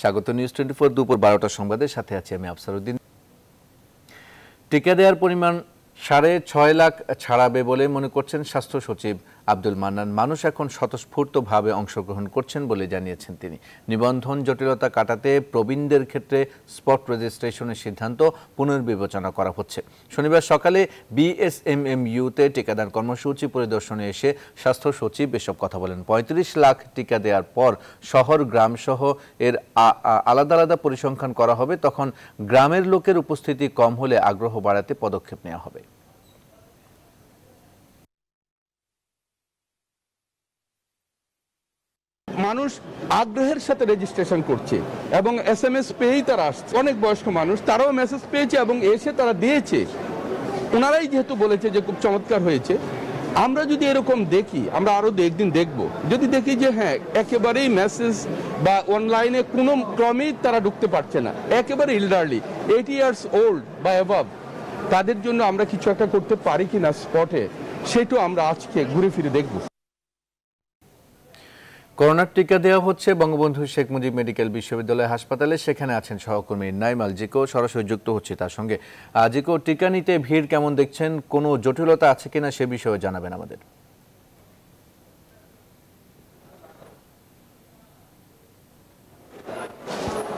স্বাগত news twenty four দুপুর বারোটা সংবাদের সাথে আছি আমি আফসারুদ্দিন। টিকা দেওয়ার পরিমাণ সাড়ে ছয় লাখ ছাড়াবে বলে মনে করছেন স্বাস্থ্য সচিব আব্দুল মান্নান, মানুষ এখন স্বতঃস্ফূর্তভাবে অংশগ্রহণ করছেন বলে জানিয়েছেন তিনি। নিবন্ধন জটিলতা কাটাতে প্রবীণদের ক্ষেত্রে স্পট রেজিস্ট্রেশনের সিদ্ধান্ত পুনর্বিবেচনা করা হচ্ছে। শনিবার সকালে বিএসএমএমইউতে টিকাদান কর্মসূচি পরিদর্শনে এসে স্বাস্থ্য সচিব এসব কথা বলেন। পঁয়ত্রিশ লাখ টিকা দেওয়ার পর শহর গ্রাম সহ এর আলাদা আলাদা পরিসংখ্যান করা হবে। তখন গ্রামের লোকের উপস্থিতি কম হলে আগ্রহ বাড়াতে পদক্ষেপ নেওয়া হবে। মানুষ আগ্রহের সাথে রেজিস্ট্রেশন করছে এবং এস এম এস পেয়েই তারা আসছে। অনেক বয়স্ক মানুষ, তারাও মেসেজ পেয়েছে এবং এসে তারা দিয়েছে। ওনারাই যেহেতু বলেছে যে খুব চমৎকার হয়েছে, আমরা যদি এরকম দেখি, আমরা আরও দু একদিন দেখব। যদি দেখি যে হ্যাঁ একেবারেই মেসেজ বা অনলাইনে কোনো ক্রমেই তারা ঢুকতে পারছে না, একেবারে ইল্ডারলি এইট ইয়ার্স ওল্ড বা অ্যাভাব তাদের জন্য আমরা কিছু একটা করতে পারি কিনা স্পটে সেটাও আমরা আজকে ঘুরে ফিরে দেখব। করোনার টিকা দেওয়া হচ্ছে বঙ্গবন্ধু শেখ মুজিব মেডিকেল বিশ্ববিদ্যালয় হাসপাতালে। সেখানে আছেন সহকর্মী নাইমাল জিকো, সরাসরি যুক্ত হচ্ছে তার সঙ্গে। জিকো, টিকা নিতে ভিড় কেমন দেখছেন? কোনো জটিলতা আছে কিনা সে বিষয়ে জানাবেন আমাদের।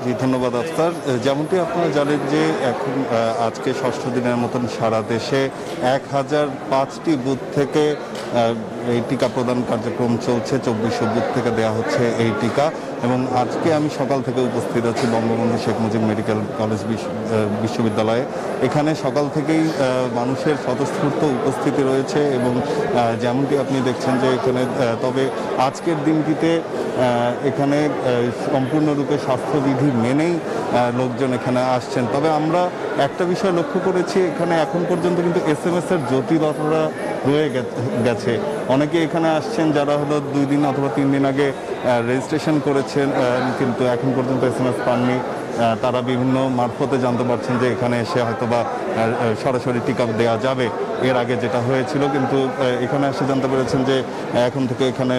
জি, ধন্যবাদ আফতার যেমনটি আপনারা জানেন যে এখন আজকে ষষ্ঠ দিনের মতন সারা দেশে এক হাজার পাঁচটি বুথ থেকে এই টিকা প্রদান কার্যক্রম চলছে। চব্বিশে বুথ থেকে দেয়া হচ্ছে এই টিকা। এবং আজকে আমি সকাল থেকে উপস্থিত আছি বঙ্গবন্ধু শেখ মুজিব মেডিকেল কলেজ বিশ্ব- বিশ্ববিদ্যালয়ে। এখানে সকাল থেকেই মানুষের স্বতঃস্ফূর্ত উপস্থিতি রয়েছে এবং যেমনটি আপনি দেখছেন যে এখানে তবে আজকের দিনটিতে এখানে সম্পূর্ণরূপে স্বাস্থ্যবিধি মেনেই লোকজন এখানে আসছেন। তবে আমরা একটা বিষয় লক্ষ্য করেছি, এখানে এখন পর্যন্ত কিন্তু এস এম এস এর জটিলতা রয়ে গেছে। অনেকে এখানে আসছেন যারা হলো দুই দিন অথবা তিন দিন আগে রেজিস্ট্রেশন করেছেন কিন্তু এখন পর্যন্ত এস এম পাননি। তারা বিভিন্ন মারফতে জানতে পারছেন যে এখানে এসে হয়তো বা সরাসরি টিকা দেওয়া যাবে। এর আগে যেটা হয়েছিল, কিন্তু এখানে এসে জানতে পেরেছেন যে এখন থেকে এখানে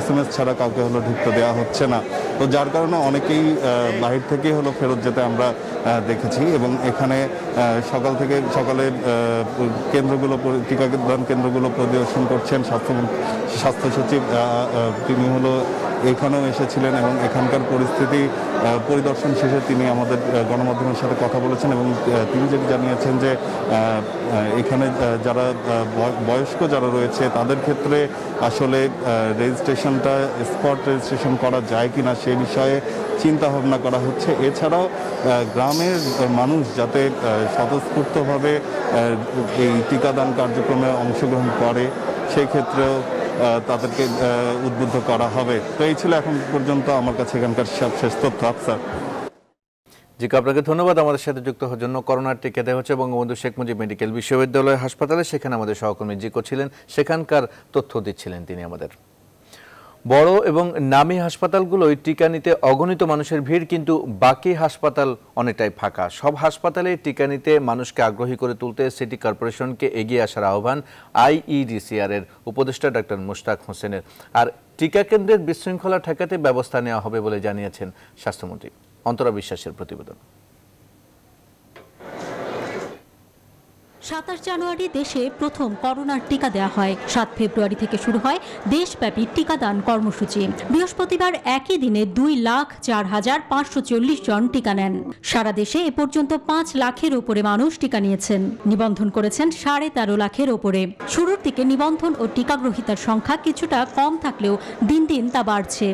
এস এম এস ছাড়া কাউকে হলো ঢুকতে দেওয়া হচ্ছে না। তো যার কারণে অনেকেই বাহির থেকে হলো ফেরত যেতে আমরা দেখেছি এবং এখানে সকাল থেকে সকালে কেন্দ্রগুলো টিকাদান কেন্দ্রগুলো পরিদর্শন করছেন স্বাস্থ্য স্বাস্থ্য সচিব তিনি হলো এখানেও এসেছিলেন এবং এখানকার পরিস্থিতি পরিদর্শন শেষে তিনি আমাদের গণমাধ্যমের সাথে কথা বলেছেন এবং তিনি যেটি জানিয়েছেন যে এখানে যারা বয়- বয়স্ক যারা রয়েছে তাদের ক্ষেত্রে আসলে রেজিস্ট্রেশনটা, স্পট রেজিস্ট্রেশন করা যায় কি না সে বিষয়ে চিন্তা ভাবনা করা হচ্ছে। এছাড়াও গ্রামের মানুষ যাতে স্বতঃস্ফূর্তভাবে এই টিকাদান কার্যক্রমে অংশগ্রহণ করে, সেই ক্ষেত্রেও তাদেরকে উদ্বুদ্ধ করা হবে। তো এই ছিল এখন পর্যন্ত আমার কাছে এখানকার শেষ তথ্য। আফসার জিকে আপনাকে ধন্যবাদ আমাদের সাথে যুক্ত হওয়ার জন্য। করোনার টিকা দেওয়া হচ্ছে বঙ্গবন্ধু শেখ মুজিব মেডিকেল বিশ্ববিদ্যালয় হাসপাতালে। সেখানে আমাদের সহকর্মী জিকো ছিলেন। সেখানকার তথ্য দিচ্ছিলেন তিনি আমাদের। বড় এবং নামী হাসপাতালগুলোয় টিকা নিতে অগণিত মানুষের ভিড়, কিন্তু বাকি হাসপাতাল অনেকটাই ফাঁকা। সব হাসপাতালে টিকা নিতে মানুষকে আগ্রহী করে তুলতে সিটি কর্পোরেশনকে এগিয়ে আসার আহ্বান আইইডিসিআর এর উপদেষ্টা ডক্টর মুশতাক হোসেনের। আর টিকা কেন্দ্রের বিশৃঙ্খলা ঠেকাতে ব্যবস্থা নেওয়া হবে বলে জানিয়েছেন স্বাস্থ্যমন্ত্রী। অন্তরা বিশ্বাসের প্রতিবেদন। সাতাশ জানুয়ারি দেশে প্রথম করোনার টিকা দেওয়া হয়। সাত ফেব্রুয়ারি থেকে শুরু হয় দেশব্যাপী টিকাদান কর্মসূচি। বৃহস্পতিবার একই দিনে দুই লাখ চার হাজার পাঁচশো চল্লিশ জন টিকা নেন। সারা দেশে এ পর্যন্ত পাঁচ লাখের ওপরে মানুষ টিকা নিয়েছেন। নিবন্ধন করেছেন সাড়ে তেরো লাখের ওপরে। শুরুর দিকে নিবন্ধন ও টিকাগ্রহীতার সংখ্যা কিছুটা কম থাকলেও দিন দিন তা বাড়ছে।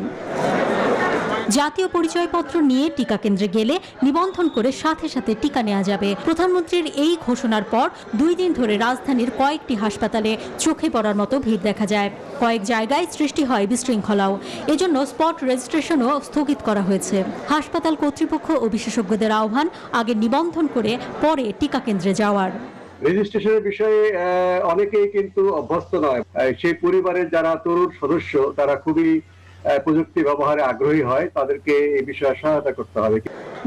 জাতীয় পরিচয়পত্র নিয়ে টিকা কেন্দ্রে গেলে নিবন্ধন করে সাথে সাথে টিকা নেওয়া যাবে। প্রধানমন্ত্রীর এই ঘোষণার পর দুই দিন ধরে রাজধানীর কয়েকটি হাসপাতালে চোখে পড়ার মতো ভিড় দেখা যায়। কয়েক জায়গায় সৃষ্টি হয় বিশৃঙ্খলাও। এজন্য স্পট রেজিস্ট্রেশনও স্থগিত করা হয়েছে। হাসপাতাল কর্তৃপক্ষ ও বিশেষজ্ঞদের আহ্বান, আগে নিবন্ধন করে পরে টিকা কেন্দ্রে যাওয়ার। রেজিস্ট্রেশনের বিষয়ে অনেকেই কিন্তু অভ্যস্ত নয়। সেই পরিবারের যারা তরুণ সদস্য, তারা খুবই প্রযুক্তি ব্যবহারে আগ্রহী হয় তাদেরকে এই বিষয়ে সহায়তা করতে হবে।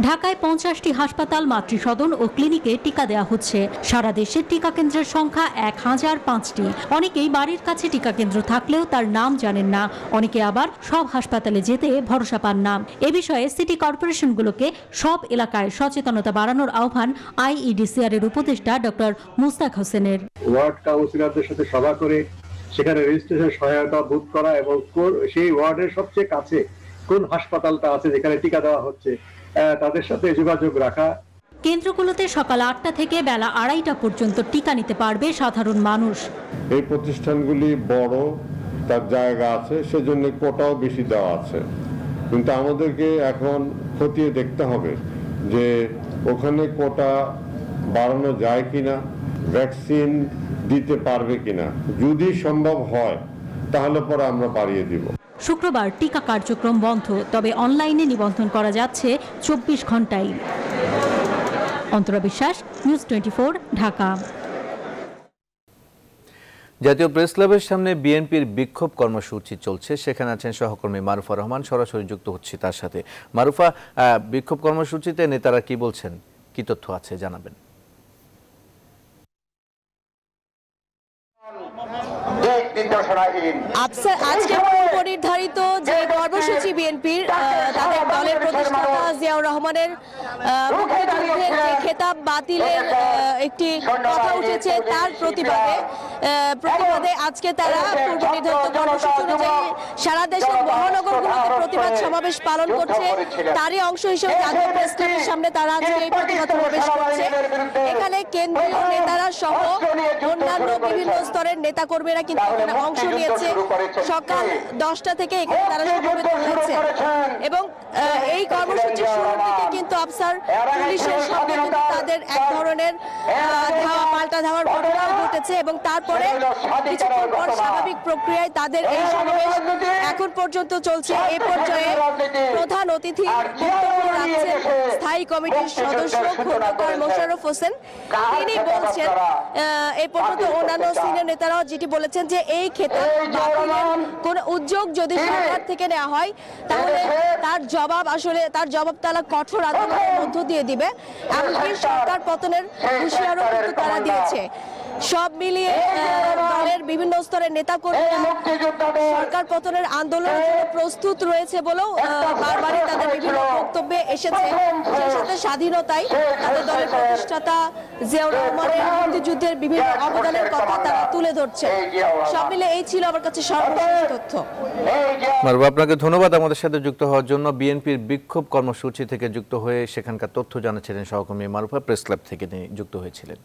ঢাকায় পঞ্চাশটি হাসপাতাল মাতৃসদন ও ক্লিনিকে টিকা দেওয়া হচ্ছে। সারা দেশে টিকা কেন্দ্রের সংখ্যা এক হাজার পাঁচটি। অনেকেই বাড়ির কাছে টিকা কেন্দ্র থাকলেও তার নাম জানেন না। অনেকে আবার সব হাসপাতালে যেতে ভরসা পান না। এ বিষয়ে সিটি কর্পোরেশনগুলোকে সব এলাকায় সচেতনতা বাড়ানোর আহ্বান আইইডিসিআর এর উপদেষ্টা ডক্টর মুস্তাক হোসেনের। ওয়ার্ড কাউন্সিলরদের সাথে সভা করে সেখানে রেজিস্ট্রেশন সহায়তা বুথ করা এবং সেই ওয়ার্ডের সবচেয়ে কাছে কোন হাসপাতালটা আছে যেখানে টিকা দেওয়া হচ্ছে আহ, তাদের সাথে যোগাযোগ রাখা। কেন্দ্রগুলোতে সকাল আটটা থেকে বেলা আড়াইটা পর্যন্ত টিকা নিতে পারবে সাধারণ মানুষ। এই প্রতিষ্ঠানগুলি বড় তার জায়গা আছে সেজন্য কোটাও বেশি দেওয়া আছে। কিন্তু আমাদেরকে এখন খতিয়ে দেখতে হবে যে ওখানে কোটা বাড়ানো যায় কিনা। ভ্যাকসিন দিতে পারবে কিনা। যদি সম্ভব হয় তাহলে পরে আমরা বাড়িয়ে দিব। শুক্রবার টিকা কার্যক্রম বন্ধ তবে অনলাইনে নিবন্ধন করা যাচ্ছে চব্বিশ ঘন্টায়। অন্তরা বিশ্বাস নিউজ টোয়েন্টি ঢাকা। জাতীয় প্রেস ক্লাবের সামনে বিএনপির বিক্ষোভ কর্মসূচি চলছে। সেখানে আছেন সহকর্মী মারুফা রহমান সরাসরি যুক্ত হচ্ছি তার সাথে। মারুফা আহ, বিক্ষোভ কর্মসূচিতে নেতারা কি বলছেন? কি তথ্য আছে? জানাবেন। আজকে পূর্ব নির্ধারিত যে কর্মসূচি বিএনপির তাদের দলের প্রতিষ্ঠাতা জিয়াউর রহমানের মুক্তিযুদ্ধের যে খেতাব বাতিলের একটি কথা উঠেছে তার প্রতিবাদে প্রতিবাদে আজকে তারা পূর্ব নির্ধারিত কর্মসূচি অনুযায়ী সারা দেশের মহানগরগুলোতে প্রতিবাদ সমাবেশ পালন করছে। তারই অংশ হিসেবে জাতীয় প্রেস ক্লাবের সামনে তারা আজকে এই প্রতিবাদ সমাবেশ করছে। এখানে কেন্দ্রীয় নেতারা সহ অন্যান্য বিভিন্ন স্তরের নেতা কর্মীরা কিন্তু এখানে অংশ নিয়েছে। সকাল দশটা থেকে এখানে তারা সমবেত হয়েছে এবং এই কর্মসূচির শুরুর দিকে কিন্তু আফসার পুলিশের সঙ্গে কিন্তু তাদের এক ধরনের ধাওয়া পাল্টা ধাওয়ার ঘটনা ঘটেছে এবং তারপরে কিছুক্ষণ পর স্বাভাবিক প্রক্রিয়ায় তাদের এই সমাবেশ এখন পর্যন্ত চলছে। এ পর্যায়ে প্রধান অতিথি বক্তব্য রাখছেন স্থায়ী কমিটির সদস্য খন্দকার মোশাররফ হোসেন। তিনি বলছেন এই পর্যন্ত অন্যান্য সিনিয়র নেতারাও যেটি বলেছেন যে এই বাতিলের কোন উদ্যোগ যদি সরকার থেকে নেওয়া হয় তাহলে তার জবাব আসলে তার জবাব তারা কঠোর আন্দোলনের মধ্য দিয়ে দিবে। এমনকি সরকার পতনের হুঁশিয়ারও কিন্তু তারা দিয়েছে। সব মিলিয়ে দলের বিভিন্ন স্তরের নেতা কর্মীরা সরকার পতনের আন্দোলনের জন্য প্রস্তুত রয়েছে বলেও বারবারই তাদের বিভিন্ন বক্তব্যে এসেছে। সেই সাথে স্বাধীনতায় তাদের দলের প্রতিষ্ঠাতা জিয়াউর রহমানের মুক্তিযুদ্ধের বিভিন্ন অবদানের কথা তারা তুলে ধরছে। সব মিলে এই ছিল আমার কাছে সর্বশেষ তথ্য। মারুফা আপনাকে ধন্যবাদ আমাদের সাথে যুক্ত হওয়ার জন্য। বিএনপির বিক্ষোভ কর্মসূচি থেকে যুক্ত হয়ে সেখানকার তথ্য জানাচ্ছিলেন সহকর্মী মারুফা প্রেস ক্লাব থেকে তিনি যুক্ত হয়েছিলেন।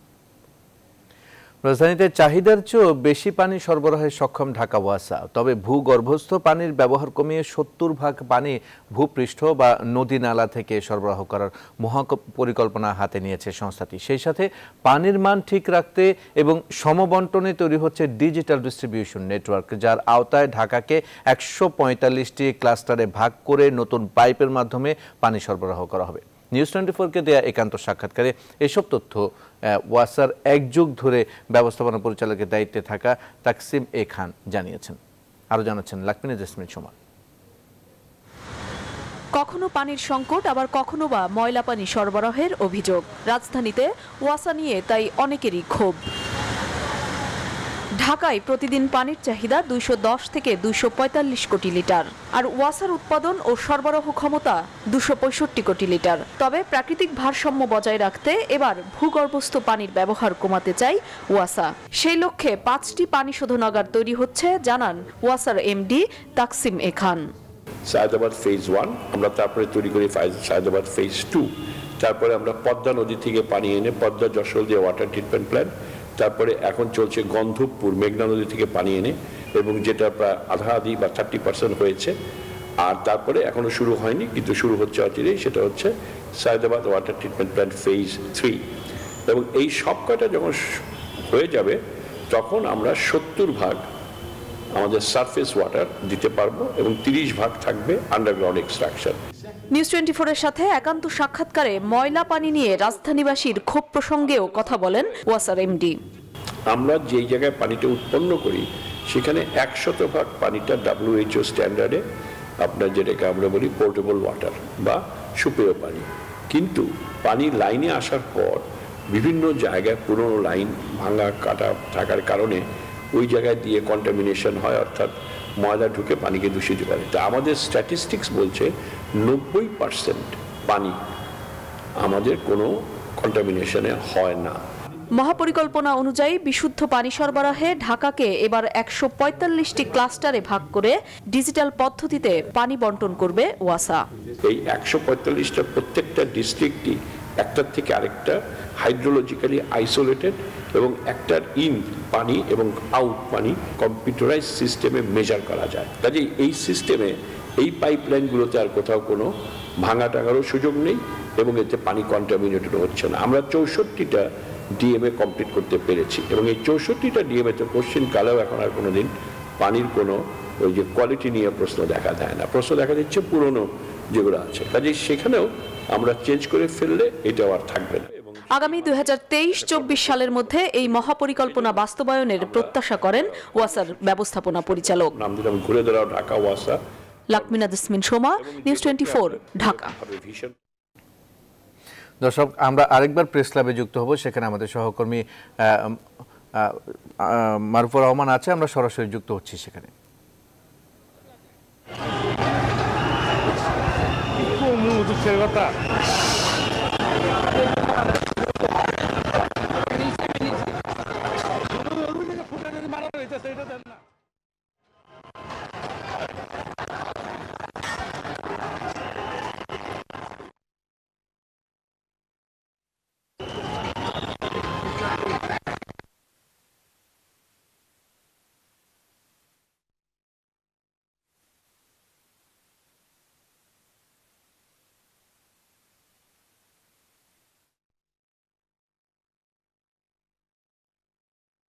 রাজধানীতে চাহিদার চেয়েও বেশি পানি সরবরাহে সক্ষম ঢাকা ওয়াসা। তবে ভূগর্ভস্থ পানির ব্যবহার কমিয়ে সত্তর ভাগ পানি ভূপৃষ্ঠ বা নদী নালা থেকে সরবরাহ করার মহা পরিকল্পনা হাতে নিয়েছে সংস্থাটি। সেই সাথে পানির মান ঠিক রাখতে এবং সমবন্টনে তৈরি হচ্ছে ডিজিটাল ডিস্ট্রিবিউশন নেটওয়ার্ক, যার আওতায় ঢাকাকে একশো পঁয়তাল্লিশটি ক্লাস্টারে ভাগ করে নতুন পাইপের মাধ্যমে পানি সরবরাহ করা হবে। নিউজ টোয়েন্টি ফোরকে দেওয়া একান্ত সাক্ষাৎকারে এসব তথ্য ওয়াসার এক যুগ ধরে ব্যবস্থাপনা পরিচালকের দায়িত্বে থাকা তাকসিম এ খান জানিয়েছেন। আরও জানাচ্ছেন লাকমিনা জেসমিন সোমা কখনো পানির সংকট, আবার কখনো বা ময়লা পানি সরবরাহের অভিযোগ। রাজধানীতে ওয়াসা নিয়ে তাই অনেকেরই ক্ষোভ। ঢাকায় প্রতিদিন পানির চাহিদা দুইশো দশ থেকে দুইশো পঁয়তাল্লিশ কোটি লিটার। আর ওয়াসার উৎপাদন ও সরবরাহ ক্ষমতা দুশো পঁয়ষট্টি কোটি লিটার। তবে প্রাকৃতিক ভারসাম্য বজায় রাখতে এবার ভূগর্ভস্থ পানির ব্যবহার কমাতে চাই ওয়াসা। সেই লক্ষ্যে পাঁচটি পানি শোধনাগার তৈরি হচ্ছে, জানান ওয়াসার MD Taqsim A Khan. Saidabad phase one, আমরা তারপরে তৈরি করি সায়দাবাদ ফেজ টু। তারপরে আমরা পদ্মা নদী থেকে পানি এনে পদ্মা যশোর দিয়ে ওয়াটার ট্রিটমেন্ট প্ল্যান্ট তারপরে এখন চলছে গন্ধবপুর মেঘনা নদী থেকে পানি এনে এবং যেটা প্রায় আধা আধি বা থার্টি পার্সেন্ট হয়েছে। আর তারপরে এখনও শুরু হয়নি, কিন্তু শুরু হচ্ছে অচিরেই, সেটা হচ্ছে Saidabad water treatment plant phase three. এবং এই সব কয়টা যখন হয়ে যাবে, তখন আমরা সত্তর ভাগ আমাদের সারফেস ওয়াটার দিতে পারব এবং তিরিশ ভাগ থাকবে আন্ডারগ্রাউন্ড এক্সট্রাকশন। নিউজ টোয়েন্টি এর সাথে একান্ত সাক্ষাৎকারে ময়লা পানি নিয়ে রাজধানীবাসীর ক্ষোভ প্রসঙ্গেও কথা বলেন ওয়াসার এমডি। আমরা যেই জায়গায় পানিটা উৎপন্ন করি, সেখানে একশত ভাগ পানিটা ডাব্লিউএইচও স্ট্যান্ডার্ডে আপনার যেটাকে আমরা বলি পোর্টেবল ওয়াটার বা সুপেয় পানি। কিন্তু পানি লাইনে আসার পর বিভিন্ন জায়গায় পুরনো লাইন ভাঙা কাটা থাকার কারণে ওই জায়গায় দিয়ে কন্টামিনেশন হয়, অর্থাৎ ময়লা ঢুকে পানিকে দূষিত করে। তা আমাদের স্ট্যাটিস্টিক্স বলছে নব্বই পার্সেন্ট পানি আমাদের কোনো কন্টামিনেশনে হয় না। মহাপরিকল্পনা অনুযায়ী বিশুদ্ধ পানি সরবরাহে ঢাকাকে এবার একশো পঁয়তাল্লিশটি ক্লাস্টারে ভাগ করে ডিজিটাল পদ্ধতিতে পানি বন্টন করবে ওয়াসা। এই একশো পঁয়তাল্লিশটা প্রত্যেকটা ডিস্ট্রিক্টই একটার থেকে আরেকটা হাইড্রোলজিক্যালি আইসোলেটেড এবং একটার ইন পানি এবং আউট পানি কম্পিউটারাইজ সিস্টেমে মেজার করা যায়। কাজেই এই সিস্টেমে এই পাইপলাইনগুলোতে আর কোথাও কোনো ভাঙা টাঙারও সুযোগ নেই এবং এতে পানি কন্টামিনেটেড হচ্ছে না। আমরা চৌষট্টিটা ডিএমএ কমপ্লিট করতে পেরেছি এবং এই চৌষট্টিটা ডিএমএতে কোশ্চেন কালেও এখন আর কোনো দিন পানির কোনো ওই যে কোয়ালিটি নিয়ে প্রশ্ন দেখা দেয় না। প্রশ্ন দেখা দিচ্ছে পুরনো যেগুলো আছে। কাজে সেখানেও আমরা চেঞ্জ করে ফেললে এটাও আর থাকবে না। আগামী দুই হাজার তেইশ চব্বিশ সালের মধ্যে এই মহাপরিকল্পনা বাস্তবায়নের প্রত্যাশা করেন ওয়াসার ব্যবস্থাপনা পরিচালক। ঘুরে দাঁড়াও ঢাকা ওয়াসা। Lakmina Soma news twenty Dhaka. দর্শক আমরা আরেকবার প্রেস ক্লাবে যুক্ত হব সেখানে আমাদের সহকর্মী মারুফুর রহমান আছে আমরা সরাসরি যুক্ত হচ্ছি সেখানে। Tuy có.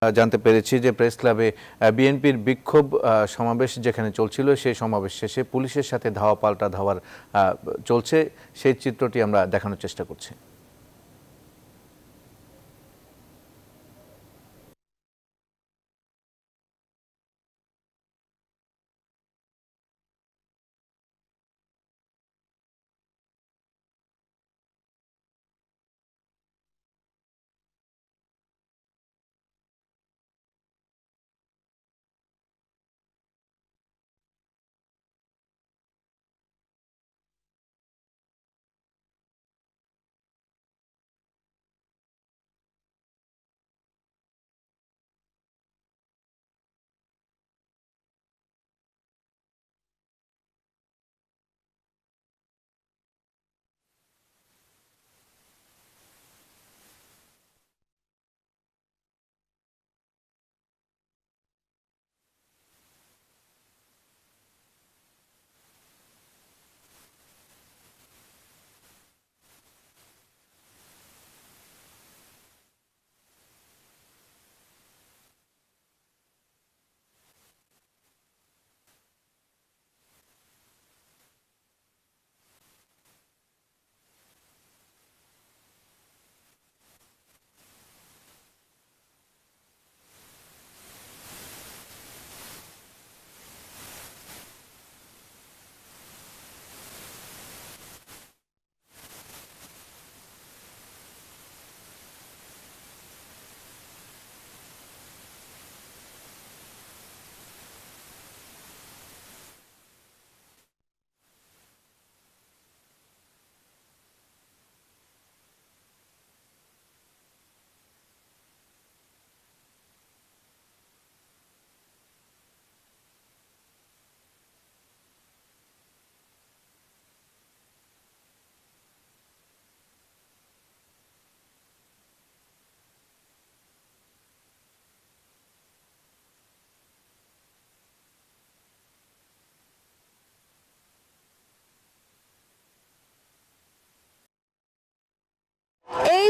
জানতে পেরেছি যে প্রেস ক্লাবে বিএনপির বিক্ষোভ সমাবেশ যেখানে চলছিল, সেই সমাবেশ শেষে পুলিশের সাথে ধাওয়া পাল্টা ধাওয়ার চলছে। সেই চিত্রটি আমরা দেখানোর চেষ্টা করছি।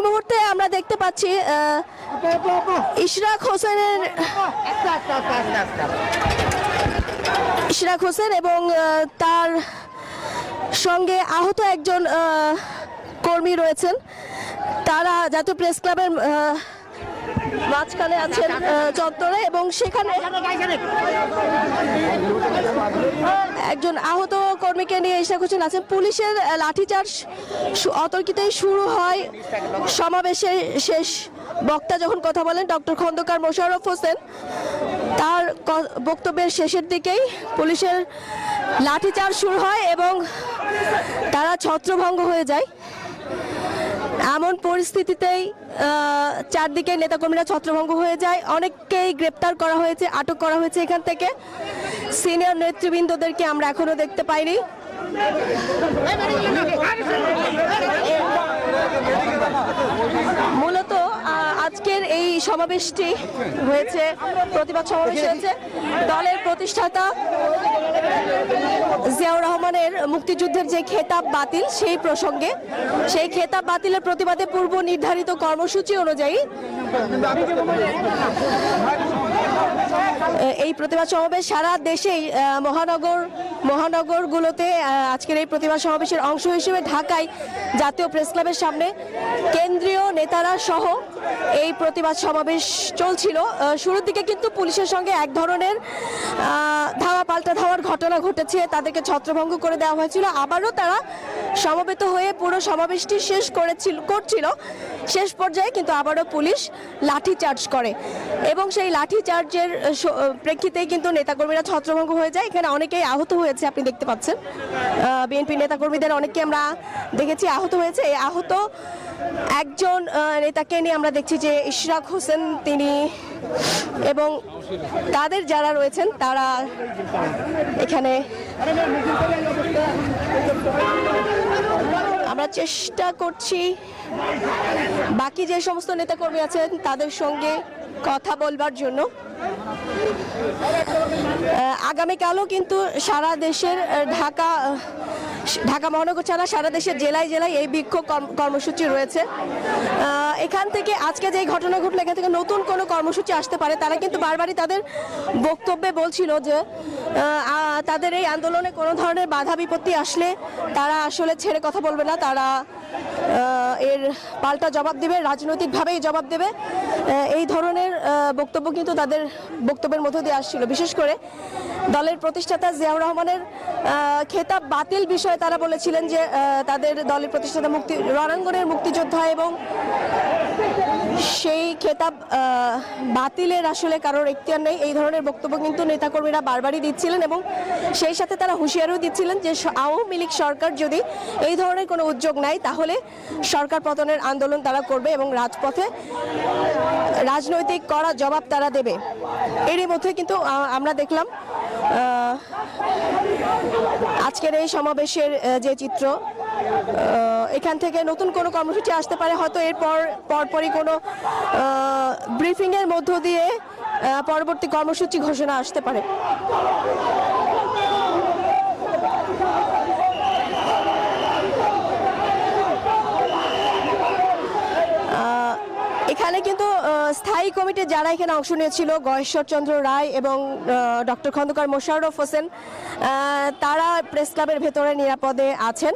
মুহূর্তে আমরা দেখতে পাচ্ছি ইশরাক হোসেনের ইশরাক হোসেন এবং তার সঙ্গে আহত একজন কর্মী রয়েছেন। তারা জাতীয় প্রেস ক্লাবের মাঝখানে আছেন চত্বরে এবং সেখানে একজন আহত কর্মীকে নিয়ে ইশরাক হোসেন আছেন। পুলিশের লাঠিচার্জ অতর্কিতই শুরু হয়। সমাবেশের শেষ বক্তা যখন কথা বলেন, ডক্টর খন্দকার মোশাররফ হোসেন। তার বক্তব্যের শেষের দিকেই পুলিশের লাঠিচার্জ শুরু হয় এবং তারা ছত্রভঙ্গ হয়ে যায়। এমন পরিস্থিতিতেই চারদিকে নেতাকর্মীরা ছত্রভঙ্গ হয়ে যায়। অনেককেই গ্রেপ্তার করা হয়েছে, আটক করা হয়েছে এখান থেকে। সিনিয়র নেতৃবৃন্দদেরকে আমরা এখনও দেখতে পাইনি। আজকের এই সমাবেশটি হয়েছে, প্রতিবাদ সমাবেশ হয়েছে। দলের প্রতিষ্ঠাতা জিয়াউর রহমানের মুক্তিযুদ্ধের যে খেতাব বাতিল, সেই প্রসঙ্গে, সেই খেতাব বাতিলের প্রতিবাদে পূর্ব নির্ধারিত কর্মসূচি অনুযায়ী এই প্রতিবাদ সমাবেশ সারা দেশেই মহানগর মহানগরগুলোতে আজকের এই প্রতিবাদ সমাবেশের অংশ হিসেবে ঢাকায় জাতীয় প্রেস ক্লাবের সামনে কেন্দ্রীয় নেতারা সহ এই প্রতিবাদ সমাবেশ চলছিল। শুরুর দিকে কিন্তু পুলিশের সঙ্গে এক ধরনের ধাওয়া পাল্টা ধাওয়ার ঘটনা ঘটেছে, তাদেরকে ছত্রভঙ্গ করে দেওয়া হয়েছিল। আবারও তারা সমবেত হয়ে পুরো সমাবেশটি শেষ করেছিল, করছিল। শেষ পর্যায়ে কিন্তু আবারও পুলিশ লাঠি চার্জ করে এবং সেই লাঠি চার্জের প্রেক্ষিতেই কিন্তু নেতাকর্মীরা ছত্রভঙ্গ হয়ে যায়। এখানে অনেকেই আহত হয়েছে আপনি দেখতে পাচ্ছেন। বিএনপি নেতাকর্মীদের অনেককে আমরা দেখেছি, আহত হয়েছে। এই আহত একজন নেতাকে নিয়ে আমরা দেখছি যে ইশরাক হোসেন তিনি এবং তাদের যারা রয়েছেন, তারা এখানে আমরা চেষ্টা করছি বাকি যে সমস্ত নেতাকর্মী আছেন, তাদের সঙ্গে কথা বলবার জন্য। আগামীকালও কিন্তু সারা দেশের ঢাকা ঢাকা মহানগর ছাড়া সারা দেশের জেলায় জেলায় এই বিক্ষোভ কর্মসূচি রয়েছে। এখান থেকে আজকে যে ঘটনা ঘটলো, এখান থেকে নতুন কোনো কর্মসূচি আসতে পারে, তারা কিন্তু বারবারই তাদের বক্তব্যে বলছিল যে তাদের এই আন্দোলনে কোনো ধরনের বাধা বিপত্তি আসলে তারা আসলে ছেড়ে কথা বলবে না, তারা এর পাল্টা জবাব দেবে, রাজনৈতিকভাবেই জবাব দেবে। এই ধরনের বক্তব্য কিন্তু তাদের বক্তব্যের মধ্য দিয়ে আসছিল। বিশেষ করে দলের প্রতিষ্ঠাতা জিয়াউর রহমানের খেতাব বাতিল বিষয়ে তারা বলেছিলেন যে তাদের দলের প্রতিষ্ঠাতা মুক্তি, রণাঙ্গনের মুক্তিযোদ্ধা এবং সেই খেতাব বাতিলের আসলে কারোর এখতিয়ার নেই। এই ধরনের বক্তব্য কিন্তু নেতাকর্মীরা বারবারই দিচ্ছিলেন এবং সেই সাথে তারা হুঁশিয়ারিও দিচ্ছিলেন যে আওয়ামী লীগ সরকার যদি এই ধরনের কোনো উদ্যোগ নেয়, তাহলে সরকার পতনের আন্দোলন তারা করবে এবং রাজপথে রাজনৈতিক করা জবাব তারা দেবে। এরই মধ্যে কিন্তু আমরা দেখলাম আজকের এই সমাবেশের যে চিত্র এখান থেকে নতুন কোনো কর্মসূচি আসতে পারে, হয়তো এরপর, পরপরই কোনো ব্রিফিং এর মধ্য দিয়ে পরবর্তী কর্মসূচি ঘোষণা আসতে পারে। এখানে কিন্তু স্থায়ী কমিটির যারা এখানে অংশ নিয়েছিল গয়েশ্বরচন্দ্র রায় এবং ডক্টর খন্দকার মোশাররফ হোসেন তারা প্রেস ক্লাবের ভেতরে নিরাপদে আছেন।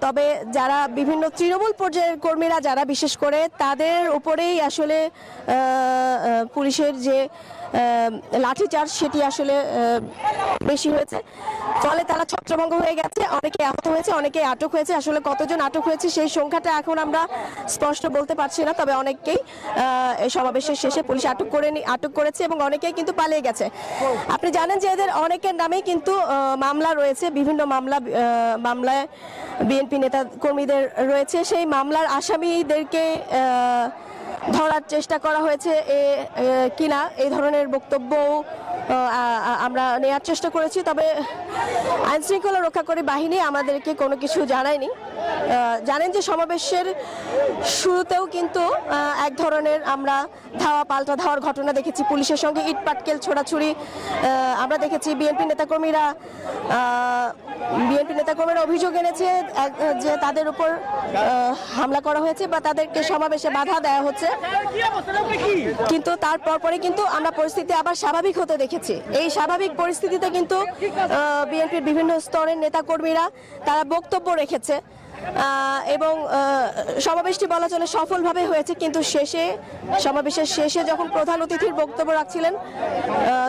তবে যারা বিভিন্ন তৃণমূল পর্যায়ের কর্মীরা যারা বিশেষ করে তাদের উপরেই আসলে পুলিশের যে লাঠিচার্জ সেটি আসলে বেশি হয়েছে। ফলে তারা ছত্রভঙ্গ হয়ে গেছে, অনেকে আহত হয়েছে, অনেকে আটক হয়েছে। আসলে কতজন আটক হয়েছে সেই সংখ্যাটা এখন আমরা স্পষ্ট বলতে পারছি না, তবে অনেককেই সমাবেশের শেষে পুলিশ আটক করে আটক করেছে এবং অনেকেই কিন্তু পালিয়ে গেছে। আপনি জানেন যে এদের অনেকের নামেই কিন্তু মামলা রয়েছে, বিভিন্ন মামলা মামলায় বিএনপি নেতা কর্মীদের রয়েছে। সেই মামলার আসামিদেরকে ধরার চেষ্টা করা হয়েছে কিনা এই ধরনের বক্তব্য আমরা নেওয়ার চেষ্টা করেছি, তবে আইন শৃঙ্খলা রক্ষাকারী বাহিনী আমাদেরকে কোনো কিছু জানায়নি। জানেন যে সমাবেশের শুরুতেও কিন্তু এক ধরনের আমরা ধাওয়া পাল্টা ধাওয়ার ঘটনা দেখেছি। পুলিশের সঙ্গে ইট পাটকেল ছোড়াছুড়ি আমরা দেখেছি বিএনপি নেতাকর্মীরা বিএনপি নেতাকর্মীরা অভিযোগ এনেছে যে তাদের উপর হামলা করা হয়েছে বা তাদেরকে সমাবেশে বাধা দেওয়া হচ্ছে। কিন্তু তারপর পরে কিন্তু আমরা পরিস্থিতি আবার স্বাভাবিক হতে দেখেছি। এই স্বাভাবিক পরিস্থিতিতে কিন্তু বিএনপির বিভিন্ন স্তরের নেতাকর্মীরা তারা বক্তব্য রেখেছে। এবং সমাবেশটি বলা চলে সফলভাবে হয়েছে, কিন্তু শেষে, সমাবেশের শেষে যখন প্রধান অতিথির বক্তব্য রাখছিলেন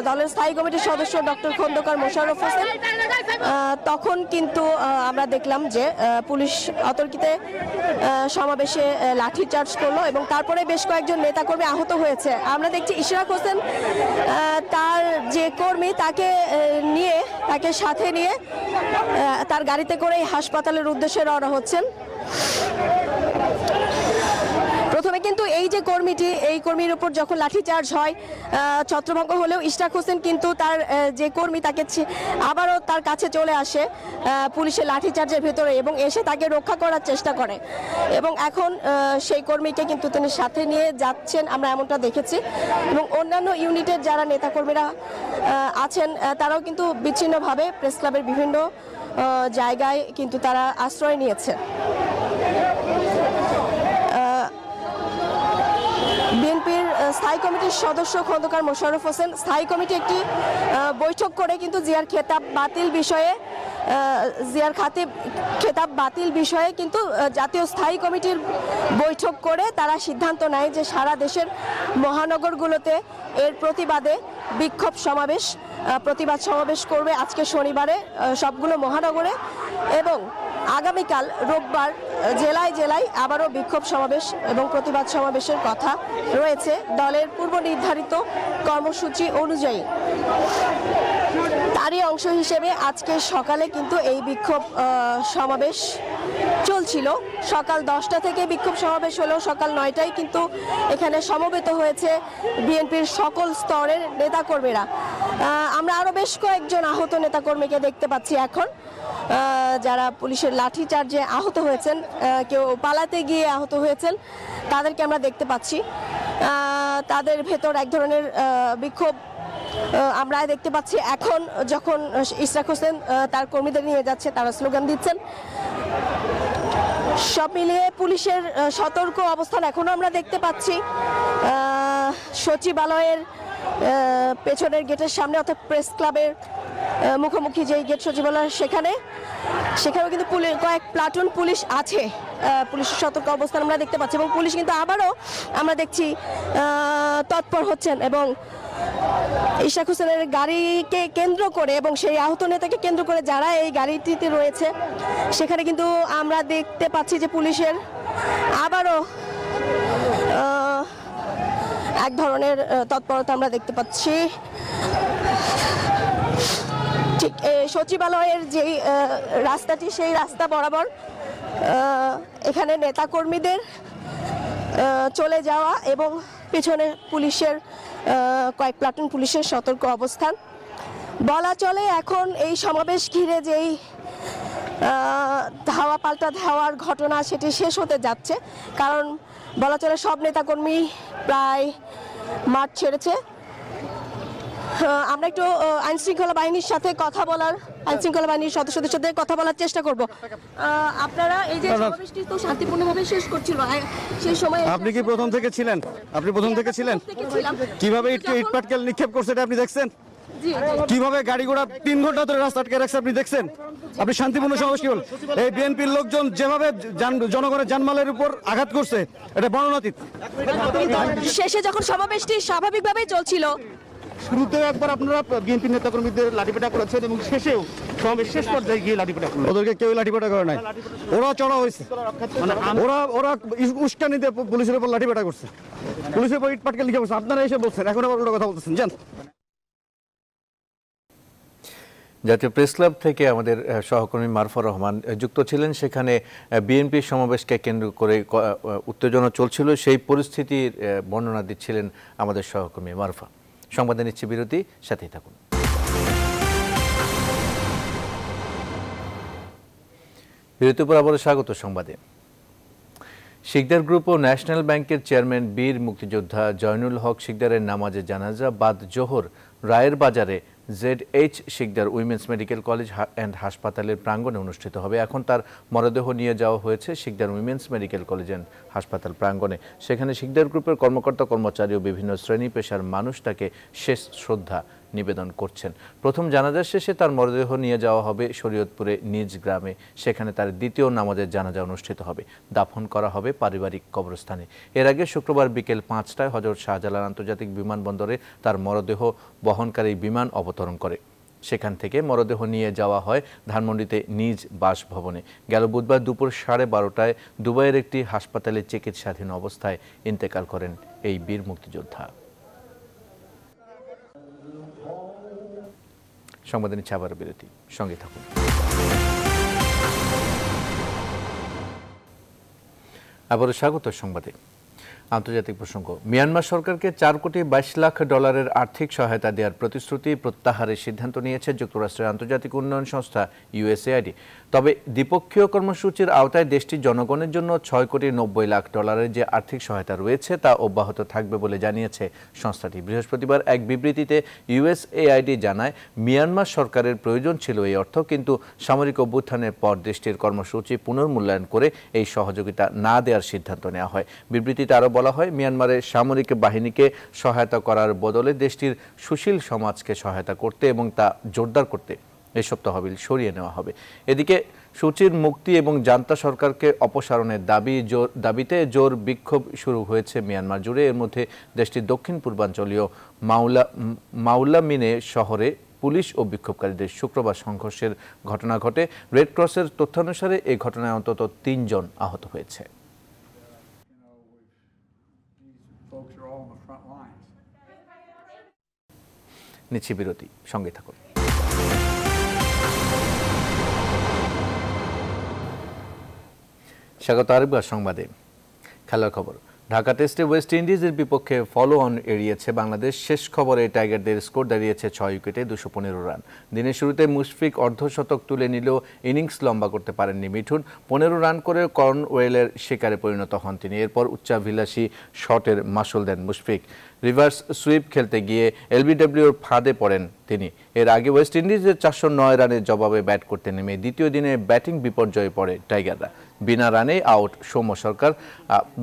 দলের স্থায়ী কমিটির সদস্য ডক্টর খন্দকার মোশাররফ হোসেন তখন কিন্তু আমরা দেখলাম যে পুলিশ অতর্কিতে সমাবেশে লাঠিচার্জ করল এবং তারপরে বেশ কয়েকজন নেতাকর্মী আহত হয়েছে। আমরা দেখছি ইশরাক হোসেন তার যে কর্মী, তাকে নিয়ে, তাকে সাথে নিয়ে তার গাড়িতে করে হাসপাতালের উদ্দেশ্যে রওনা হচ্ছেন। প্রথমে কিন্তু এই যে কর্মীটি, এই কর্মীর উপর যখন লাঠিচার্জ হয় ছত্রভঙ্গ হলেও ইশরাক হোসেন কিন্তু তার যে কর্মী তাকে আবারও তার কাছে চলে আসে পুলিশের লাঠিচার্জের ভেতরে এবং এসে তাকে রক্ষা করার চেষ্টা করে। এবং এখন সেই কর্মীকে কিন্তু তিনি সাথে নিয়ে যাচ্ছেন, আমরা এমনটা দেখেছি। এবং অন্যান্য ইউনিটের যারা নেতাকর্মীরা আছেন তারাও কিন্তু বিচ্ছিন্নভাবে প্রেস ক্লাবের বিভিন্ন জায়গায় কিন্তু তারা আশ্রয় নিয়েছে। বিএনপির স্থায়ী কমিটির সদস্য খন্দকার মোশাররফ হোসেন, স্থায়ী কমিটি একটি বৈঠক করে কিন্তু জিয়ার খেতাব বাতিল বিষয়ে জিয়ার খাতে খেতাব বাতিল বিষয়ে কিন্তু জাতীয় স্থায়ী কমিটির বৈঠক করে তারা সিদ্ধান্ত নেয় যে সারা দেশের মহানগরগুলোতে এর প্রতিবাদে বিক্ষোভ সমাবেশ প্রতিবাদ সমাবেশ করবে আজকে শনিবারে সবগুলো মহানগরে এবং আগামীকাল রোববার জেলায় জেলায় আবারও বিক্ষোভ সমাবেশ এবং প্রতিবাদ সমাবেশের কথা রয়েছে। দলের পূর্ব নির্ধারিত কর্মসূচি অনুযায়ী। তারই অংশ হিসেবে আজকে সকালে কিন্তু এই বিক্ষোভ সমাবেশ চলছিল। সকাল দশটা থেকে বিক্ষোভ সমাবেশ হলেও সকাল নয়টায় কিন্তু এখানে সমবেত হয়েছে বিএনপির সকল স্তরের নেতাকর্মীরা। আমরা আরও বেশ কয়েকজন আহত নেতাকর্মীকে দেখতে পাচ্ছি এখন। যারা পুলিশের লাঠি চার্জে আহত হয়েছেন কেউ পালাতে গিয়ে আহত হয়েছেন, তাদেরকে আমরা দেখতে পাচ্ছি। তাদের ভেতর এক ধরনের বিক্ষোভ আমরা দেখতে পাচ্ছি এখন যখন ইশরাক হোসেন তার কর্মীদের নিয়ে যাচ্ছে, তারা স্লোগান দিচ্ছেন। সব মিলিয়ে পুলিশের সতর্ক অবস্থান এখনও আমরা দেখতে পাচ্ছি। সচিবালয়ের পেছনের গেটের সামনে, অর্থাৎ প্রেস ক্লাবের মুখোমুখি যেই গেট সচিবালয় সেখানে। সেখানেও কিন্তু পুলিশ, কয়েক প্লাটুন পুলিশ আছে পুলিশের সতর্ক অবস্থান আমরা দেখতে পাচ্ছি এবং পুলিশ কিন্তু আবারও আমরা দেখছি তৎপর হচ্ছেন এবং ইশাক হোসেনের গাড়িকে কেন্দ্র করে এবং সেই আহত নেতাকে কেন্দ্র করে যারা এই গাড়িটিতে রয়েছে, সেখানে কিন্তু আমরা দেখতে পাচ্ছি যে পুলিশের আবারও এক ধরনের তৎপরতা আমরা দেখতে পাচ্ছি। ঠিক সচিবালয়ের যেই রাস্তাটি, সেই রাস্তা বরাবর এখানে নেতাকর্মীদের চলে যাওয়া এবং পেছনে পুলিশের কয়েক প্লাটুন পুলিশের সতর্ক অবস্থান। বলা চলে এখন এই সমাবেশ ঘিরে যেই ধাওয়া পাল্টা ধাওয়ার ঘটনা সেটি শেষ হতে যাচ্ছে। কারণ বলা চলে সব নেতাকর্মী প্রায় মাঠ ছেড়েছে। আমরা একটু আইন শৃঙ্খলা বাহিনীর সাথে কথা বলার আইন শৃঙ্খলা বাহিনীর সদস্যদের সাথে কথা বলার চেষ্টা করব। আপনারা এই যে সমাবেশটি তো শান্তিপূর্ণভাবে শেষ করছিল সেই সময় আপনি কি প্রথম থেকে ছিলেন? আপনি প্রথম থেকে ছিলেন? কীভাবে ইট ইট পাটকেল নিক্ষেপ করছে এটা আপনি দেখছেন। কীভাবে গাড়ি ঘোড়া তিন ঘণ্টা ধরে রাস্তা আটকে রাখছে আপনি দেখছেন? আপনি শান্তিপূর্ণ সমাবেশ কি এই বিএনপির লোকজন যেভাবে জনগণের জানমালের উপর আঘাত করছে এটা বর্ণনাতীত। শেষে যখন সমাবেশটি স্বাভাবিকভাবেই চলছিল শুরুতেও একবার আপনারা বিএনপি নেতাকর্মীদের লাঠিপেটা করেছেন এবং শেষেও সমাবেশ শেষ পর্যায়ে গিয়ে লাঠিপেটা করলেন। ওদেরকে কেউ লাঠিপাটা করে নাই। ওরা চড়া হয়েছে। মানে ওরা ওরা ইস- উস্কানিতে পুলিশের উপর লাঠিপাটা করছে। পুলিশের উপর ইট পাটকেল লিখে বলছে আপনারা এসে বলছেন এখন আবার উল্টো কথা বলতেছেন। জান জাতীয় প্রেস ক্লাব থেকে আমাদের সহকর্মী মারফা রহমান যুক্ত ছিলেন। সেখানে বিএনপি সমাবেশকে কেন্দ্র করে উত্তেজনা চলছিল। সেই পরিস্থিতির বর্ণনা দিচ্ছিলেন আমাদের সহকর্মী মারফা সংবাদে নিচ্ছে বিরতি, সাথেই থাকুন। বিরতির পর আবারও স্বাগত সংবাদে। শিকদার গ্রুপ ও ন্যাশনাল ব্যাংকের চেয়ারম্যান বীর মুক্তিযোদ্ধা জয়নুল হক শিকদারের নামাজে জানাজা বাদ জোহর রায়ের বাজারে Z H Sikder women's medical college and হাসপাতালের প্রাঙ্গণে অনুষ্ঠিত হবে। এখন তার মরদেহ নিয়ে যাওয়া হয়েছে Sikder women's medical college and হাসপাতাল প্রাঙ্গণে সেখানে শিকদার গ্রুপের কর্মকর্তা, কর্মচারী ও বিভিন্ন শ্রেণি পেশার মানুষ তাকে শেষ শ্রদ্ধা নিবেদন করছেন। প্রথম জানাজা শেষে তার মরদেহ নিয়ে যাওয়া হবে শরীয়তপুরে নিজ গ্রামে। সেখানে তার দ্বিতীয় নামাজের জানাজা অনুষ্ঠিত হবে। দাফন করা হবে পারিবারিক কবরস্থানে। এর আগে শুক্রবার বিকেল পাঁচটায় হজরত শাহজালাল আন্তর্জাতিক বিমানবন্দরে তার মরদেহ বহনকারী বিমান অবতরণ করে। সেখান থেকে মরদেহ নিয়ে যাওয়া হয় ধানমন্ডিতে নিজ বাসভবনে। গেল বুধবার দুপুর সাড়ে বারোটায় দুবাইয়ের একটি হাসপাতালে চিকিৎসাধীন অবস্থায় ইন্তেকাল করেন এই বীর মুক্তিযোদ্ধা। সংবাদে নিচ্ছে আবার বিরতি। সঙ্গে থাকুন। আবারও স্বাগত সংবাদে। আন্তর্জাতিক প্রসঙ্গ, মিয়ানমার সরকারকে চার কোটি বাইশ লাখ ডলারের আর্থিক সহায়তা দেওয়ার প্রতিশ্রুতি প্রত্যাহারের সিদ্ধান্ত নিয়েছে যুক্তরাষ্ট্রের আন্তর্জাতিক উন্নয়ন সংস্থা ইউএসএআইডি। তবে দ্বিপক্ষীয় কর্মসূচির আওতায় দেশটির জনগণের জন্য ছয় কোটি নব্বই লাখ ডলারের যে আর্থিক সহায়তা রয়েছে তা অব্যাহত থাকবে বলে জানিয়েছে সংস্থাটি। বৃহস্পতিবার এক বিবৃতিতে ইউএসএআইডি জানায়, মিয়ানমার সরকারের প্রয়োজন ছিল এই অর্থ, কিন্তু সামরিক অভ্যুত্থানের পর দেশটির কর্মসূচি পুনর্মূল্যায়ন করে এই সহযোগিতা না দেওয়ার সিদ্ধান্ত নেওয়া হয়। বিবৃতিতে আরও বলা হয়, মিয়ানমারের সামরিক বাহিনীকে সহায়তা করার বদলে দেশটির সুশীল সমাজকে সহায়তা করতে এবং তা জোরদার করতে এসব তহবিল সরিয়ে নেওয়া হবে। এদিকে সূচির মুক্তি এবং জান্তা সরকারকে অপসারণের দাবি জোর, দাবিতে জোর বিক্ষোভ শুরু হয়েছে মিয়ানমার জুড়ে। এর মধ্যে দেশটির দক্ষিণ পূর্বাঞ্চলীয় মাওলা, মাওলামিনে শহরে পুলিশ ও বিক্ষোভকারীদের শুক্রবার সংঘর্ষের ঘটনা ঘটে। রেড ক্রসের তথ্যানুসারে এই ঘটনায় অন্তত তিনজন আহত হয়েছে. নিচ্ছি বিরতি, সঙ্গে থাকুন। স্বাগত আরেকবার সংবাদে। খেলার খবর। ঢাকা টেস্টে ওয়েস্ট ইন্ডিজের বিপক্ষে ফলো অন এড়িয়েছে বাংলাদেশ। শেষ খবরে টাইগারদের স্কোর দাঁড়িয়েছে ছয় উইকেটে দুশো পনেরো রান। দিনের শুরুতে মুশফিক অর্ধশতক তুলে নিলেও ইনিংস লম্বা করতে পারেননি মিঠুন। পনেরো রান করে কর্নওয়েলের শিকারে পরিণত হন তিনি। এরপর উচ্চাভিলাষী শটের মাসুল দেন মুশফিক। রিভার্স সুইপ খেলতে গিয়ে এলবিডব্লিউর ফাঁদে পড়েন তিনি। এর আগে ওয়েস্ট ইন্ডিজের চারশো নয় রানের জবাবে ব্যাট করতে নেমে দ্বিতীয় দিনে ব্যাটিং বিপর্যয়ে পড়ে টাইগাররা। বিনা রানে আউট সৌম্য সরকার।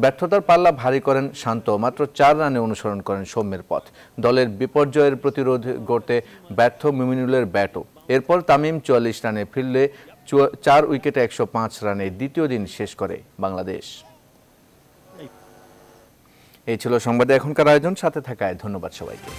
ব্যর্থতার পাল্লা ভারী করেন শান্ত, মাত্র চার রানে অনুসরণ করেন সৌম্যের পথ। দলের বিপর্যয়ের প্রতিরোধ গড়তে ব্যর্থ মিমিনুলের ব্যাটও। এরপর তামিম চুয়াল্লিশ রানে ফিরলে চার উইকেটে একশো পাঁচ রানে দ্বিতীয় দিন শেষ করে বাংলাদেশ। এই ছিল সংবাদে এখনকার আয়োজন, সাথে থাকায় ধন্যবাদ সবাইকে।